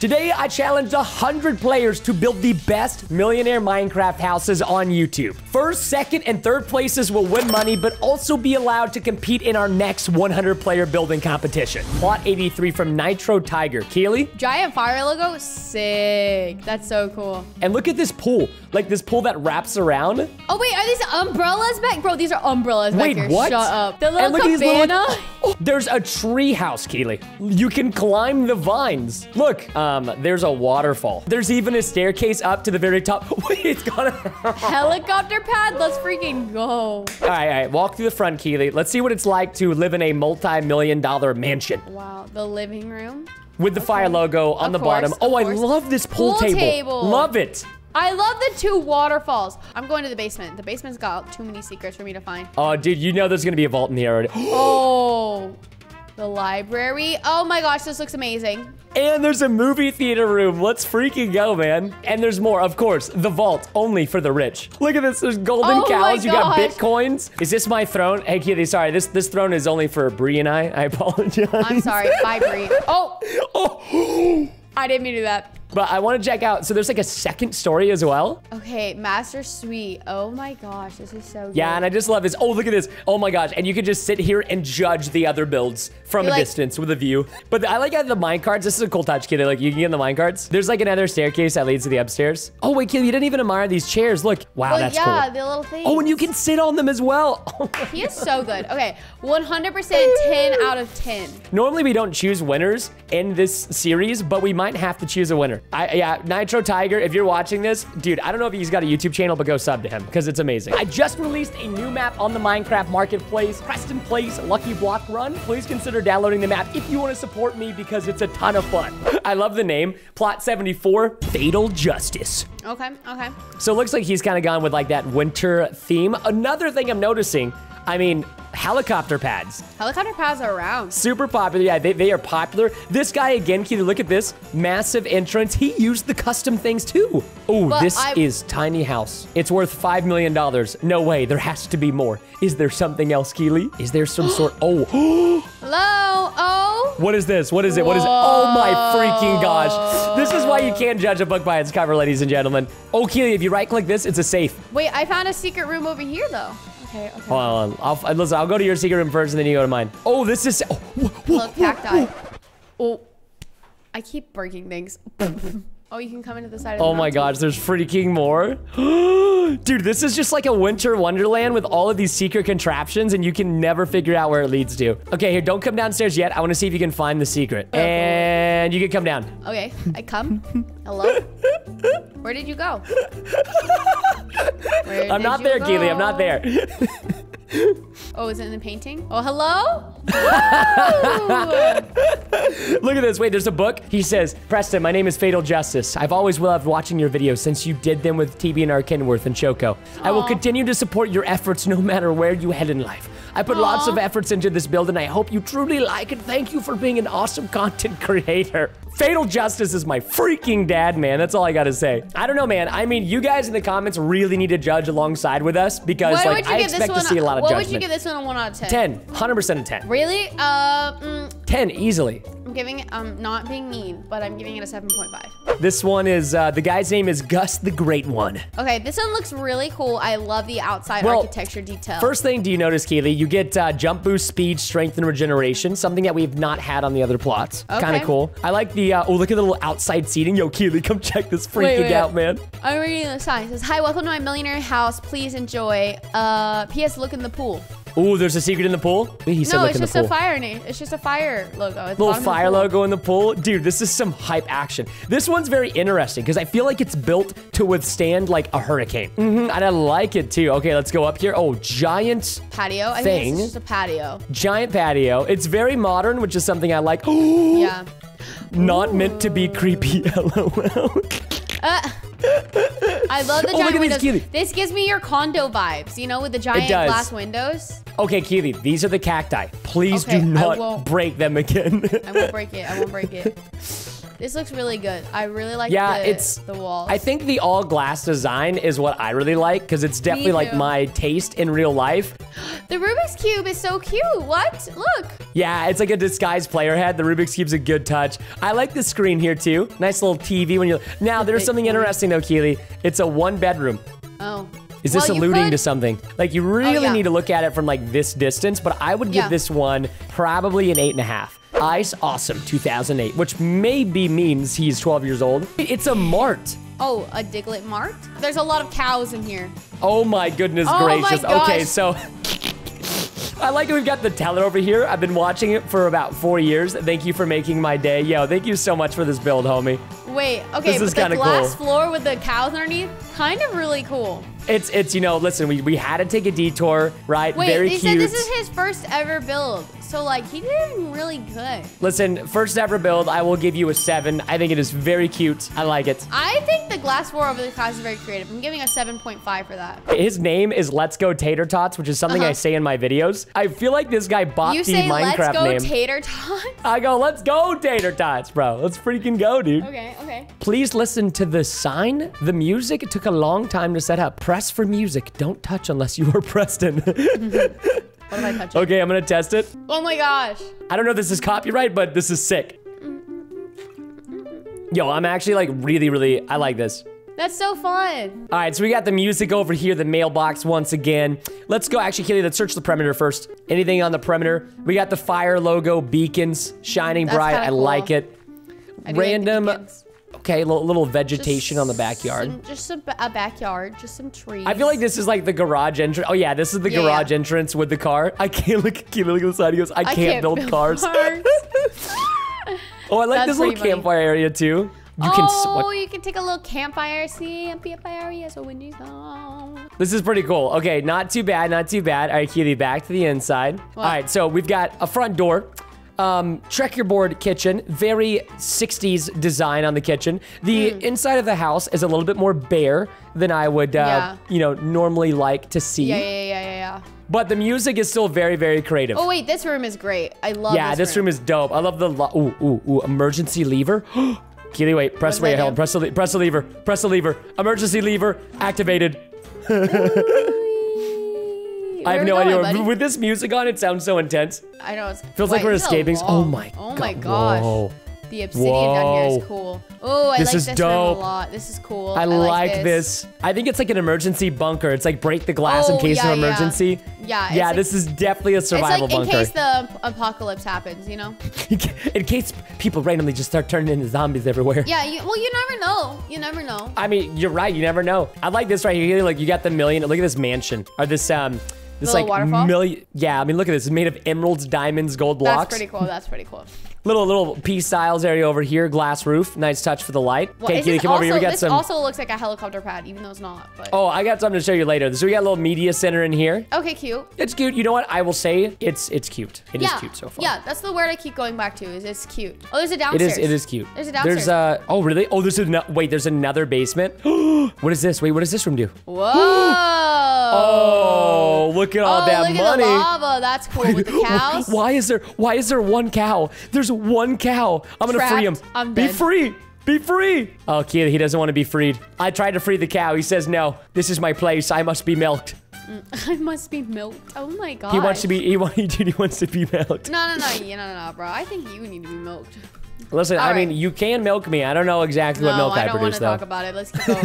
Today, I challenged 100 players to build the best millionaire Minecraft houses on YouTube. First, second, and third places will win money, but also be allowed to compete in our next 100 player building competition. Plot 83 from Nitro Tiger. Keeley? Giant fire logo? Sick. That's so cool. And look at this pool. Like this pool that wraps around. Oh, wait, are these umbrellas back? Bro, these are umbrellas Wait, back here. what? Shut up. The And little these little- Oh, there's a tree house, Keeley. You can climb the vines. Look, uh, um, there's a waterfall. There's even a staircase up to the very top. Wait, it's got a... Helicopter pad? Let's freaking go. All right, all right, walk through the front, Keeley. Let's see what it's like to live in a multi-million dollar mansion Wow, the living room. with the fire logo on Of the course, bottom. Oh, I love this pool, Pool table. table. Love it. I love the two waterfalls. I'm going to the basement. The basement's got too many secrets for me to find. Oh, dude, you know there's gonna be a vault in here already. Oh, the library. Oh my gosh, this looks amazing. And there's a movie theater room. Let's freaking go, man. And there's more, of course. The vault, only for the rich. Look at this. There's golden Oh cows. You got bitcoins. Is this my throne? Hey, Keeley, sorry. This this throne is only for Bree and I. I apologize. I'm sorry. Bye, Bree. Oh, oh. I didn't mean to do that. But I want to check out. So there's like a second story as well. Okay, Master Suite. Oh my gosh, this is so good. Yeah, and I just love this. Oh, look at this. Oh my gosh. And you can just sit here and judge the other builds from You're a like- distance with a view. But I like how the minecarts. This is a cool touch, kid. Like you can get in the minecarts. There's like another staircase that leads to the upstairs. Oh, wait, kid, you didn't even admire these chairs. Look. Wow, Well, that's yeah, cool. the little thing. Oh, and you can sit on them as well. Oh he is so good. Okay, 100% 10 out of 10. Normally we don't choose winners in this series, but we might have to choose a winner. I yeah, Nitro Tiger, if you're watching this, dude, I don't know if he's got a YouTube channel, but go sub to him because it's amazing. I just released a new map on the Minecraft Marketplace, PrestonPlayz Lucky Block Run. Please consider downloading the map if you want to support me because it's a ton of fun. I love the name, Plot 74, Fatal Justice. Okay, okay. So it looks like he's kind of gone with like that winter theme. Another thing I'm noticing, I mean, helicopter pads. Helicopter pads are around. Super popular. Yeah, they, they are popular. This guy, again, Keith, look at this. Massive entrance. He used the custom things too. Oh, this I- is tiny house. It's worth $5 million. No way. There has to be more. Is there something else, Keeley? Is there some sort? Oh? What is this? What is it? What is it? Oh my freaking gosh. This is why you can't judge a book by its cover, ladies and gentlemen. Oh, Keeley, if you right click this, it's a safe. Wait, I found a secret room over here though. Okay, okay. Hold on. I'll, uh, listen, I'll go to your secret room first and then you go to mine. Oh, this is. Oh, whoa, whoa, Look, cacti. Oh, I keep breaking things. oh, you can come into the side of the Oh my gosh, there's freaking more. Dude, this is just like a winter wonderland with all of these secret contraptions and you can never figure out where it leads to. Okay, here, don't come downstairs yet. I want to see if you can find the secret. And you can come down. Okay, I come. Hello? Where did you go? Where I'm did not you there, Keeley. I'm not there. Oh, is it in the painting? Oh, hello? Look at this. Wait, there's a book. He says, Preston, my name is Fatal Justice. I've always loved watching your videos since you did them with TBNR. Kenworth and Choco. I will continue to support your efforts no matter where you head in life. I put lots of efforts into this build and I hope you truly like it. Thank you for being an awesome content creator. Fatal Justice is my freaking dad, man. That's all I gotta say. I don't know, man. I mean, you guys in the comments really need to judge alongside with us because, what like, I expect to see a lot of what judgment. would you give this one a 1 out of 10? 10, 100% of 10. Really? Uh, mm, 10 easily. I'm giving it, I'm not being mean, but I'm giving it a 7.5. This one is, uh, the guy's name is Gus the Great One. Okay, this one looks really cool. I love the outside Well, architecture detail. First thing, do you notice, Keeley? You get uh, jump boost, speed, strength, and regeneration, something that we've not had on the other plots. Okay. Kind of cool. I like the, uh, oh, look at the little outside seating. Yo, Keeley, come check this freaking Wait, wait. out, man. I'm reading the sign. It says, Hi, welcome to my millionaire house. Please enjoy. Uh, P.S. Look in the pool. Ooh, there's a secret in the pool. He said no, it's in the just pool. a fire name. It's just a fire logo. at the Little bottom of the fire logo in the pool. Dude, this is some hype action. This one's very interesting because I feel like it's built to withstand like a hurricane. Mm -hmm. and I like it too. Okay, let's go up here. Oh, giant, Patio. I Thing. think it's just a patio. giant patio. It's very modern, which is something I like. Yeah. Not meant to be creepy, lol. Uh, I love the Oh, look at giant these windows. This gives me your condo vibes, you know, with the giant glass windows. Okay, Keeley, these are the cacti. Please Okay, do not break them again. I won't break it. I won't break it. This looks really good. I really like Yeah, the, it's- the walls. I think the all glass design is what I really like because it's definitely like my taste in real life. the Rubik's Cube is so cute. What? Look. Yeah, it's like a disguised player head. The Rubik's Cube's a good touch. I like the screen here too. Nice little TV when you. Now there's something interesting though, Keeley. It's a one bedroom. Oh. Is this Well, alluding could- to something? Like you really oh, yeah. need to look at it from like this distance, but I would give Yeah. this one probably an eight and a half. Ice Awesome 2008, which maybe means he's 12 years old. It's a mart. Oh, a Diglett Mart? There's a lot of cows in here. Oh my goodness Oh my gracious. okay, so I like that we've got the teller over here. I've been watching it for about four years. Thank you for making my day. Yo, thank you so much for this build, homie. Wait, okay, This is the glass cool. floor with the cows underneath, kind of really cool. It's it's you know, listen, we, we had to take a detour, right? Wait, Very they cute. said this is his first ever build. So like he did really good. Listen, first ever build, I will give you a seven. I think it is very cute. I like it. I think the glass floor over the class is very creative. I'm giving a 7.5 for that. His name is Let's Go Tater Tots, which is something I Uh-huh. say in my videos. I feel like this guy bought You the say Minecraft let's go name. tater tots? I go, let's go Tater Tots, bro. Let's freaking go, dude. Okay, okay. Please listen to the sign. The music it took a long time to set up. Press for music. Don't touch unless you are Preston. What if I touch it? okay, I'm gonna test it. Oh my gosh. I don't know if this is copyright, but this is sick. Yo, I'm actually like really, really, I like this. That's so fun. All right, so we got the music over here, the mailbox once again. Let's go, actually, Kelly, let's search the perimeter first. Anything on the perimeter? We got the fire logo, beacons, shining That's bright. I cool. like it. I do like the Random, beacons. okay, little, little Just vegetation on the backyard. some- just a, a backyard, just some trees. I feel like this is like the garage entrance. Oh yeah, this is the Yeah, garage yeah. entrance with the car. I can't look. Keeley, look at the side. He goes, I can't, build, cars. cars. oh, I like That's this little funny. campfire area too. You can. s- oh, what- you can take a little campfire, see, campfire, yes, a windy song. This is pretty cool. Okay, not too bad, not too bad. All right, Keeley, back to the inside. All right, so we've got a front door. Um, checkerboard kitchen, very 60s design on the kitchen. The Hmm. inside of the house is a little bit more bare than I would, uh, Yeah. you know, normally like to see. Yeah, yeah, yeah, yeah, yeah. But the music is still very, very creative. Oh wait, this room is great. I love. yeah, this room is dope. I love the lo- ooh ooh ooh emergency lever. Keeley, wait, press wait, hold press the press the lever, press the lever. Emergency lever activated. I have no idea. Buddy? With this music on, it sounds so intense. I know it's Feels like we're this escaping. Oh my Oh my gosh. Whoa. The obsidian down here Whoa. is cool. Oh, I This like is this room a lot. This is cool. I, like this. I think it's like an emergency bunker. It's like break the glass in Oh, case yeah, of emergency. Yeah, it's Yeah, like- this is definitely a survival It's like in case the apocalypse happens, you know? in case people randomly just start turning into zombies everywhere. Yeah. You, well, you never know. You never know. I mean, you're right. You never know. I like this right here. Like you got the million. Look at this mansion or this um, this like waterfall? million. Yeah, I mean, look at this. It's made of emeralds, diamonds, gold blocks. That's pretty cool. That's pretty cool. Little little P styles area over here. Glass roof. Nice touch for the light. Well, Okay, is Kitty, this come over here. We also- got this some. also looks like a helicopter pad, even though it's not. But oh, I got something to show you later. So we got a little media center in here. okay, cute. It's cute. You know what? I will say it's it's cute. It is yeah, cute so far. yeah. That's the word I keep going back to. Is it's cute. Oh, there's a It downstairs. is. It is cute. There's a downstairs. There's uh. Oh really? Oh, there's a wait. There's another basement. what is this? Wait, what does this room do? Whoa. Oh, look at all Oh, that look money. at the lava. That's cool with the cows. Why is there why is there one cow? There's one cow. I'm gonna free him. I'm be dead. free. Be free. Oh, kid, he doesn't want to be freed. I tried to free the cow. He says no. This is my place. I must be milked. I must be milked. Oh my god. He wants to be. He, want, he wants to be milked. No, no, no, no, no, no, bro. I think you need to be milked. Listen, I All mean, you can milk me. I don't know exactly what milk I I, don't want to talk about it. Let's keep going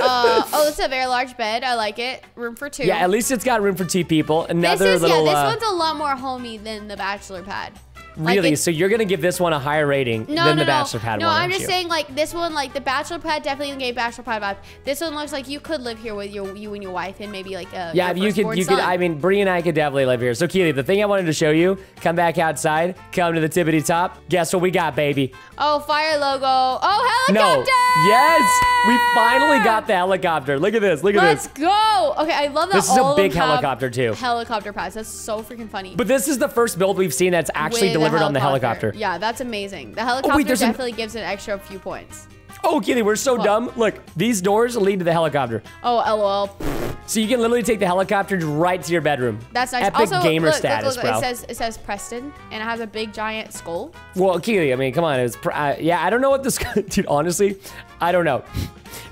uh, oh, this is a very large bed. I like it. Room for two. yeah, at least it's got room for two people. this Another is little. yeah. This uh, one's a lot more homey than the bachelor pad. Like, really? it's- so you're gonna give this one a higher rating No, than no, the bachelor no. pad No, one? I'm just you? saying like this one, like the bachelor pad definitely gave bachelor pad vibe. This one looks like you could live here with your you and your wife and maybe like a Yeah, you could, you could. I mean, Bree and I could definitely live here. So, Keeley, the thing I wanted to show you, come back outside, come to the tippity top. Guess what we got, baby? oh, fire logo. Oh, helicopter! No. Yes, we finally got the helicopter. Look at this. Look at this. Let's go. Okay, I love that. This is a big helicopter, too. Helicopter pads. That's so freaking funny. But this is the first build we've seen that's actually a delivered on the helicopter. Yeah, that's amazing. The helicopter there's an- definitely gives an extra few points. Oh, Keeley, we're so dumb. Look, these doors lead to the helicopter. Oh, lol. So you can literally take the helicopter right to your bedroom. That's nice. Epic also, gamer look, status, look, look, bro. It says it says Preston, and it has a big giant skull. Well, Keeley, I mean, come on. It's pr- uh, yeah, I don't know what this. Dude, honestly, I don't know.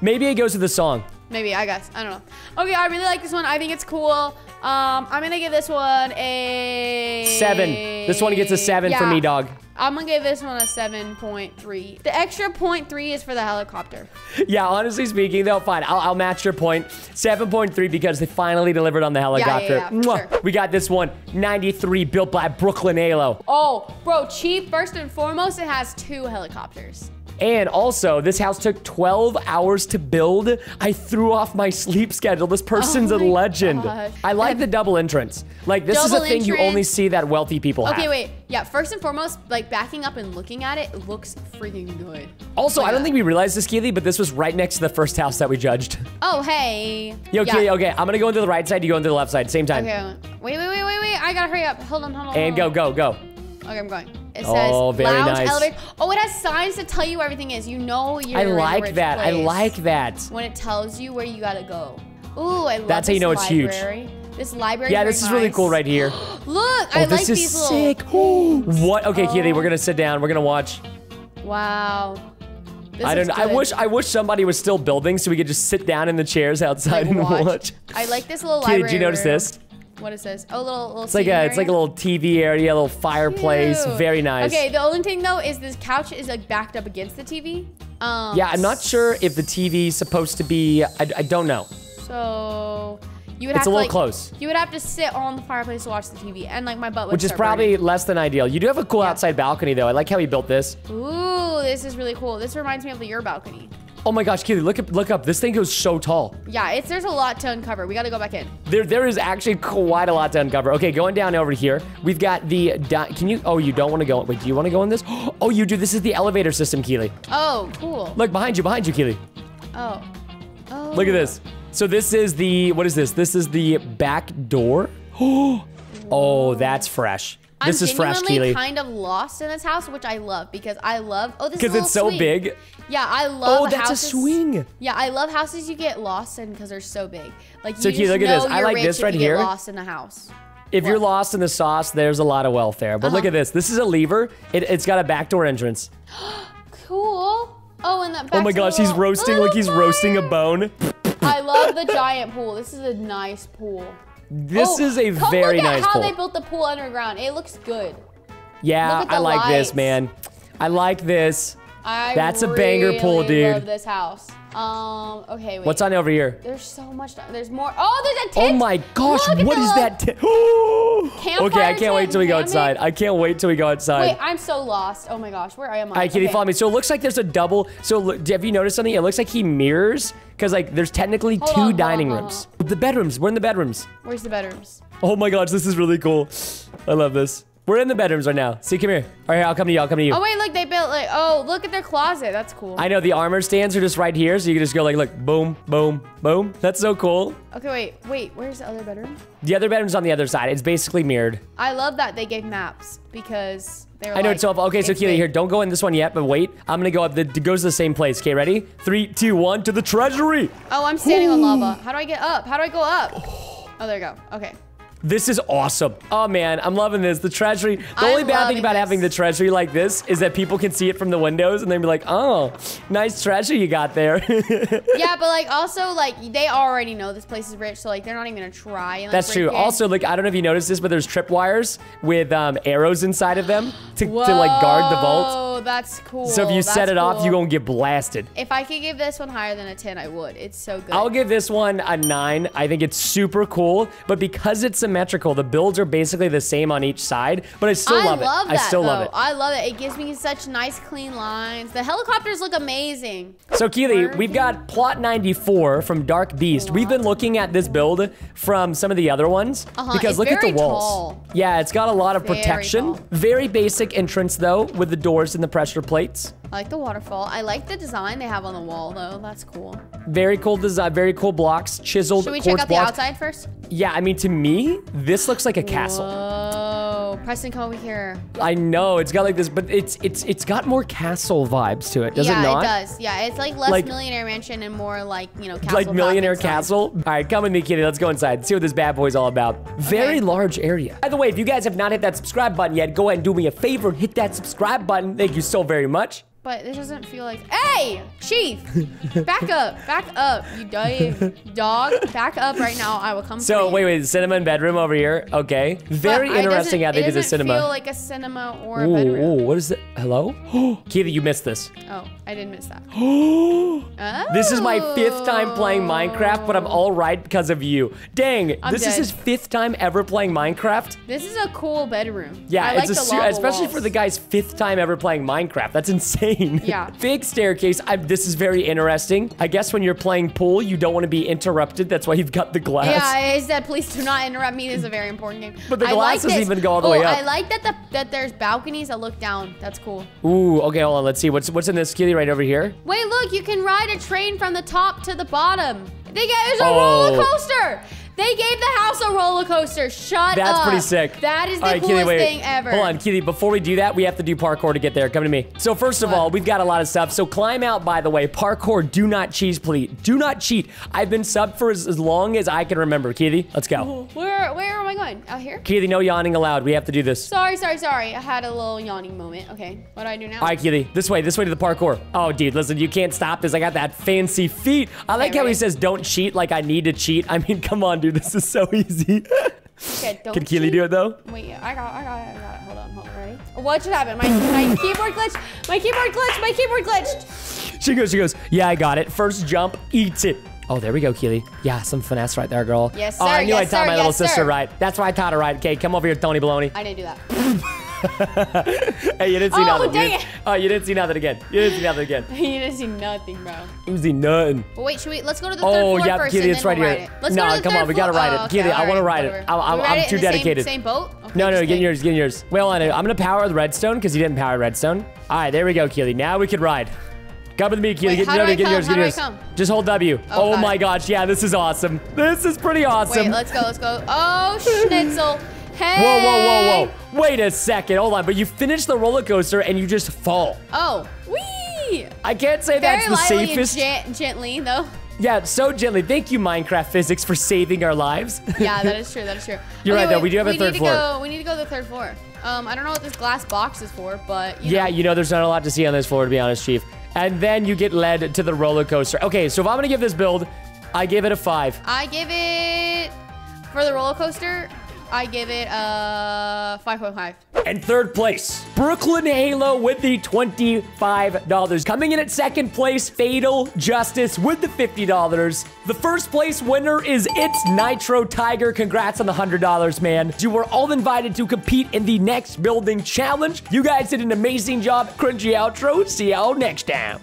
Maybe it goes to the song. Maybe I guess I don't know. Okay, I really like this one. I think it's cool. Um, I'm gonna give this one a Seven. This one gets a seven for me, dog. I'm gonna give this one a 7.3. The extra point three is for the helicopter. Yeah, honestly speaking, though, fine. I'll, I'll match your point. 7.3 because they finally delivered on the helicopter. yeah, for Mwah. sure. We got this one, 93, built by Brooklyn Halo. Oh, bro, cheap. First and foremost, it has two helicopters. And also, this house took 12 hours to build. I threw off my sleep schedule. This person's Oh a legend. gosh. I like the double entrance. Like, this is a Double thing you only see that wealthy people have. Okay, wait. Yeah, first and foremost, like backing up and looking at it, it looks freaking good. Also, I don't that. think we realized this, Keeley, but this was right next to the first house that we judged. Oh, hey. Yo, yeah. Keeley, okay, I'm gonna go into the right side, you go into the left side, same time. Okay. Wait, wait, wait, wait, wait. I gotta hurry up. Hold on, hold on. And hold go, go, go. Okay, I'm going. It oh, says Oh, very lounge nice. elevator. Oh, it has signs to tell you where everything is. You know you're I like that. I like that. when it tells you where you gotta go. Ooh, I love That's how you this know it's huge. library. This library. Yeah, this is really cool right here. Look, Oh, I this like is these sick. little. what? Okay, Oh. we're gonna sit down. We're gonna watch. Wow. This I don't know. I wish I wish somebody was still building so we could just sit down in the chairs outside Like, and watch. watch. I like this little Keeley, library. did you notice room. this? What is this? Oh, little little. It's like a it's like a little TV area, a little fireplace. Very nice. Okay, the only thing though is this couch is like backed up against the TV. Um, Yeah, I'm not sure if the TV's supposed to be. I, I don't know. So you would It's have a to, little like, close. You would have to sit on the fireplace to watch the TV, and like my butt would. Which is probably burning. less than ideal. You do have a cool outside balcony though. I like how he built this. Ooh, this is really cool. This reminds me of the your balcony. Oh my gosh, Keeley, look up, look up. This thing goes so tall. Yeah, it's there's a lot to uncover. We got to go back in. There, there is actually quite a lot to uncover. Okay, going down over here, we've got the. Can you? Oh, you don't want to go. Wait, do you want to go in this? Oh, you do. This is the elevator system, Keeley. Oh, cool. Look behind you, behind you, Keeley. Oh. Oh. Look at this. So this is the. What is this? This is the back door. Oh, that's fresh. This I'm is fresh, genuinely Keeley. kind of lost in this house, which I love because I love. Oh, this is a Because it's so swing. big. Yeah, I love. Oh, that's houses, a swing. Yeah, I love houses you get lost in because they're so big. Like So, you just look at this. I like this right here. Lost in a house. If you're lost in the sauce, there's a lot of welfare. But look Uh-huh. at this. This is a lever. It, it's got a backdoor entrance. Cool. Oh, and that. Oh my gosh, he's roasting like he's roasting a bone. I love the giant pool. This is a nice pool. This Oh, is a very look at nice how pool. they built the pool underground. It looks good. Yeah, I like this, man. I like this. I That's a banger pool, dude. Love this house. Um. Okay. Wait. What's on over here? There's so much. There's more. Oh, there's a tent. Oh my gosh, Look at what is that? T- Campfire okay, I can't wait tent, till we go outside. I can't wait till we go outside. Wait, I'm so lost. Oh my gosh, where am I? All right, Kitty, Okay. follow me. So it looks like there's a double. So look, have you noticed something? It looks like he mirrors because like there's technically Hold two on, dining on, rooms. The bedrooms. We're in the bedrooms. Where's the bedrooms? Oh my gosh, this is really cool. I love this. We're in the bedrooms right now. See, come here. All right, I'll come to you. I'll come to you. Oh wait, look, they built like. Oh, look at their closet. That's cool. I know the armor stands are just right here, so you can just go like, look, boom, boom, boom. That's so cool. okay, wait, wait. Where's the other bedroom? The other bedroom's on the other side. It's basically mirrored. I love that they gave maps because they were. I know like, it's so. Okay, so Keeley, here, don't go in this one yet, but wait. I'm gonna go up. The, it goes to the same place. Okay, ready? Three, two, one, to the treasury. Oh, I'm standing on lava. How do I get up? How do I go up? Oh, there you go. Okay. This is awesome. Oh man, I'm loving this. The treasury. The I'm only bad thing about this. having the treasury like this is that people can see it from the windows and they'd be like, "Oh, nice treasure you got there." Yeah, but like also like they already know this place is rich, so like they're not even gonna try. And, like, That's true. in. Also, like I don't know if you noticed this, but there's tripwires with um, arrows inside of them to, to like guard the vault. Oh, that's cool. So if you set That's it off, you're gonna get blasted. If I could give this one higher than a 10, I would. It's so good. I'll give this one a nine. I think it's super cool, but because it's symmetrical, the builds are basically the same on each side. But I still I love, love it. that. I still though. love it. I love it. It gives me such nice, clean lines. The helicopters look amazing. So Keeley, we've got plot 94 from Dark Beast. We've been looking at this build from some of the other ones Uh-huh, because it's look at the walls. tall. Yeah, it's got a lot of Very protection. tall. Very basic entrance though, with the doors and the pressure plates. I like the waterfall. I like the design they have on the wall, though. That's cool. Very cool design. Very cool blocks, chiseled Should we check out the blocks. outside first? Yeah, I mean to me, this looks like a castle. Whoa, Preston, come over here. I know it's got like this, but it's it's it's got more castle vibes to it, does yeah, it not? Yeah, it does. Yeah, it's like less Like- millionaire mansion and more like you know castle. Like Millionaire. Castle. All right, come with me, kitty. Let's go inside. See what this bad boy's all about. Very large area. By the way, if you guys have not hit that subscribe button yet, go ahead and do me a favor and hit that subscribe button. Thank you so very much. But this doesn't feel like. Hey, Chief, back up, back up, you dog, dog, back up right now. I will come. So for wait, wait, cinema and bedroom over here. Okay, very But I interesting how doesn't- they did the doesn't cinema. feel like a cinema or a Ooh, bedroom. ooh, what is it? Hello? Keeley, you missed this. Oh, I didn't miss that. oh. This is my fifth time playing oh. Minecraft, but I'm all right because of you. Dang, I'm this is his fifth time ever playing Minecraft. This is a cool bedroom. Yeah, I it's like a the ser- lava especially for the guy's fifth time ever playing Minecraft. That's insane. Yeah. Big staircase. I, this is very interesting. I guess when you're playing pool, you don't want to be interrupted. That's why you've got the glass. Yeah, I said please do not interrupt me. This is a very important game. But the I like glasses this. even go all the oh, way up. I like that the that there's balconies that look down. That's cool. Ooh, okay, hold on. Let's see. What's what's in this kitty right over here? Wait, look, you can ride a train from the top to the bottom. They gave us a Oh. roller coaster. They gave the house a roller coaster. Shut up. That's up. pretty sick. That is the All right, coolest wait, thing ever. Hold on, Kitty. Before we do that, we have to do parkour to get there. Come to me. So first of What? all, we've got a lot of stuff. So climb out, by the way. Parkour, do not cheese, please. Do not cheat. I've been subbed for as, as long as I can remember. Kitty, let's go. Where where am I going? Out here? Kitty, no yawning allowed. We have to do this. Sorry, sorry, sorry. I had a little yawning moment. Okay, what do I do now? All right, Kitty, this way, this way to the parkour. Oh, dude, listen, you can't stop this. I got that fancy feet. I like Okay, how he says don't cheat like I need to cheat. I mean, come on, dude, this is so easy. okay, don't Can Keeley do it though? Wait, I got, I got, it, I got it. Hold on, hold on, ready? What just happened? My, my keyboard glitched. My keyboard glitched. My keyboard glitched. She goes, she goes, yeah, I got it. First jump, eats it. Oh, there we go, Keeley. Yeah, some finesse right there, girl. Yes, Oh, I sir, knew I yes, taught sir, my little yes, sister sir. right. That's why I taught her right. Okay, come over here, Tony Baloney. I didn't do that. Hey, you didn't see Oh, nothing. dang you it. Oh, you didn't see nothing again. You didn't see nothing again. you didn't see nothing, bro. You see nothing. But wait, should we? Let's go to the third Oh, floor yeah, first, Keeley, and it's right we'll here. Let's No, go to the come third on, we gotta ride it. Oh, okay, Keeley, I wanna right, ride it. I'm- I'm- I'm too the same- dedicated. Same, boat? Okay, No, no, get yours, get yours. Well, on it. I'm gonna power the redstone because you didn't power redstone. All right, there we go, Keeley. Now we can ride. Come with me, Keeley. Wait, Get, how no, do no, I get come? yours, get I yours. Just hold W. Oh, Oh, my gosh, yeah, this is awesome. This is pretty awesome. Wait, let's go, let's go. Oh, schnitzel. Hey. Whoa, whoa, whoa, whoa. Wait a second. Hold on. But you finish the roller coaster and you just fall. Oh, wee. I can't say Very that's the safest. and gen- gently, though. yeah, so gently. Thank you, Minecraft Physics, for saving our lives. Yeah, that is true. That is true. You're right, though. We do have a we third need floor. To go, we need to go to the third floor. Um, I don't know what this glass box is for, but you yeah, know. you know, there's not a lot to see on this floor, to be honest, Chief. And then you get led to the roller coaster. Okay, so if I'm going to give this build, I give it a five. I give it for the roller coaster. I give it uh, a 5.5. And third place, Brooklyn Halo with the $25. Coming in at second place, Fatal Justice with the $50. The first place winner is It's Nitro Tiger. Congrats on the $100, man. You were all invited to compete in the next building challenge. You guys did an amazing job. Cringy outro. See y'all next time.